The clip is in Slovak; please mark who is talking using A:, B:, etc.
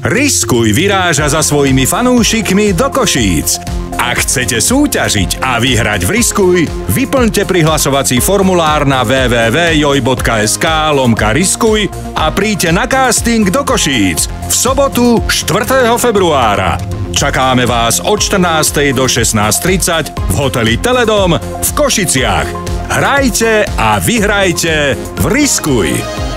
A: Riskuj vyráža za svojimi fanúšikmi do Košíc. Ak chcete súťažiť a vyhrať v Riskuj, vyplňte prihlasovací formulár na www.joj.sk lomka Riskuj a príďte na casting do Košíc v sobotu 4. februára. Čakáme vás od 14. do 16.30 v hoteli Teledom v Košiciach. Hrajte a vyhrajte v Riskuj!